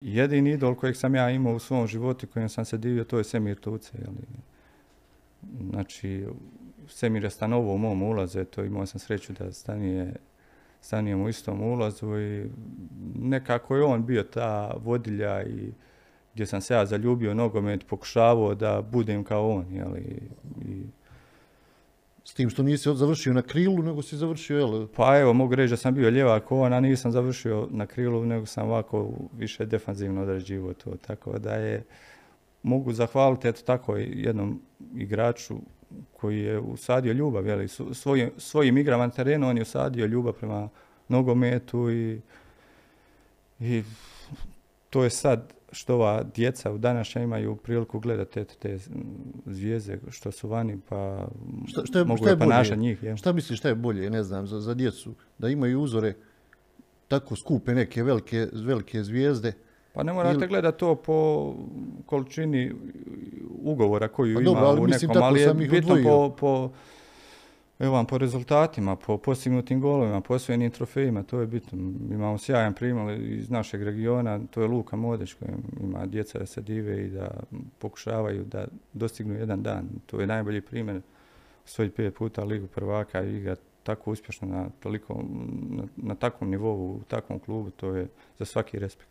Jedini idol kojeg sam ja imao u svom životu kojem sam se divio, to je Semir Tuce. Znači, Semir je stanovao u mom ulazu, to imao sam sreću da stanije, stanijemo u istom ulazu i nekako je on bio ta vodilja i gdje sam se ja zaljubio nogomet, pokušavao da budem kao on. Jeli, i s tim što nisi završio na krilu, nego si završio, jel? Pa evo, mogu reći da sam bio ljevak on, a nisam završio na krilu, nego sam ovako više defanzivno odrađivo to. Tako da je, mogu zahvaliti eto tako jednom igraču koji je usadio ljubav, jel? Svojim igrama na terenu on je usadio ljubav prema nogometu i, i to je sad što ova djeca u današnja imaju priliku gledati te, te zvijezde što su vani, pa šta, šta je, mogu šta je bolje? njih. Je. Šta misliš šta je bolje, ne znam, za, za djecu? Da imaju uzore tako skupe neke velike, velike zvijezde, pa ne morate Ili... gledati to po količini ugovora koju pa ima dobro, ali u nekom, ali je bitno po, po, Evo vam po rezultatima, po postignutim golovima, po osvojenim trofejima, to je bitno. Imamo sjajan primjer iz našeg regiona, to je Luka Modeć koji ima djeca da se dive i da pokušavaju da dostignu jedan dan. To je najbolji primjer svoj pet puta Ligu prvaka i igra tako uspješno na, toliko, na takvom nivou, u takvom klubu, to je za svaki respekt.